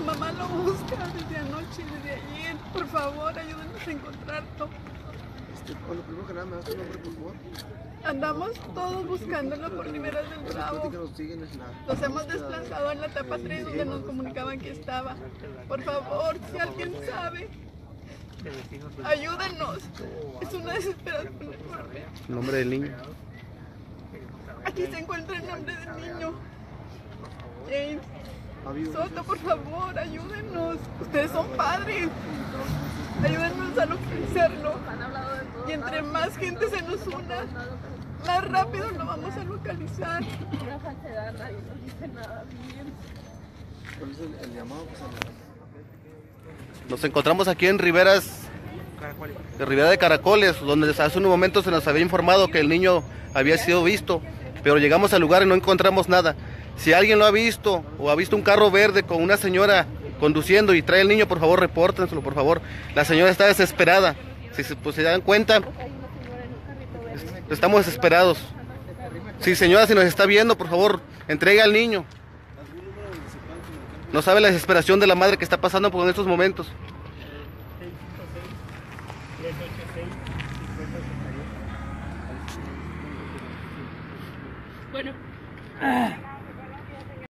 Su mamá lo busca desde anoche, desde ayer. Por favor, ayúdenos a encontrarlo. Este, bueno, primero que nada, ¿me das tu nombre, por favor? Andamos todos buscándolo por Riberas del Bravo. En la... Nos hemos desplazado en la etapa 3 donde nos comunicaban que estaba. Por favor, si alguien sabe, ayúdenos. Es una desesperación enorme. El nombre del niño. Aquí se encuentra el nombre del niño. Soto, por favor, ayúdenos. Ustedes son padres. Ayúdenos a localizarlo. Y entre más gente se nos una, más rápido lo vamos a localizar. ¿cuál es el, llamado? Nos encontramos aquí en Riberas, de Ribera de Caracoles, donde hace unos momentos se nos había informado que el niño había sido visto, pero llegamos al lugar y no encontramos nada. Si alguien lo ha visto o ha visto un carro verde con una señora conduciendo y trae el niño, por favor, repórtenselo, por favor. La señora está desesperada. Si se, pues, se dan cuenta, es- estamos desesperados. Si señora, si nos está viendo, por favor, entregue al niño. No sabe la desesperación de la madre que está pasando por estos momentos. Bueno,